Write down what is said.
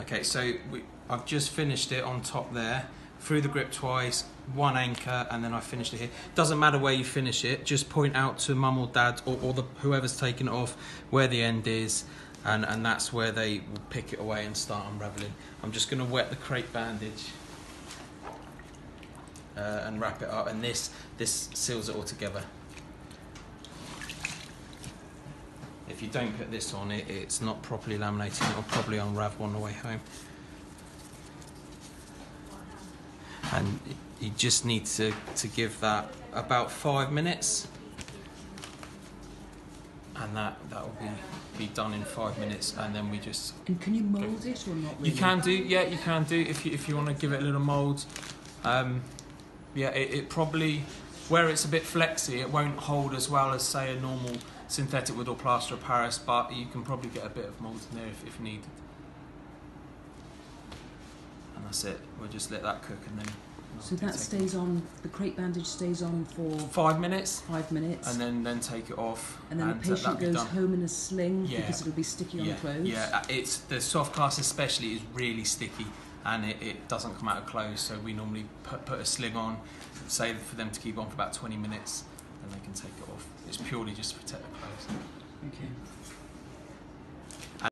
Okay, so we, I've just finished it on top there, through the grip twice, one anchor, and then I finished it here. Doesn't matter where you finish it, just point out to mum or dad or, or the, whoever's taken it off where the end is, and, and that's where they will pick it away and start unravelling. I'm just going to wet the crepe bandage uh, and wrap it up, and this, this seals it all together. If you don't put this on it, it's not properly laminated. It'll probably unravel on the way home. And you just need to, to give that about five minutes. And that, that will be, be done in five minutes. And then we just And can you mould it or not? Really? you can do, yeah, you can do if you if you want to give it a little mould. Um, yeah, it, it probably where it's a bit flexy, it won't hold as well as say a normal synthetic wood or plaster of Paris, but you can probably get a bit of mould in there if, if needed. And that's it. We'll just let that cook and then. So that stays on. The crepe bandage stays on for five minutes, five minutes, and then then take it off. and then the uh, patient goes done. home in a sling Yeah. because it'll be sticky on yeah, clothes. Yeah, uh, it's the soft cast especially is really sticky and it, it doesn't come out of clothes. So we normally put, put a sling on, say for them to keep on for about 20 minutes, and they can take it off. It's purely just to protect the. Okay.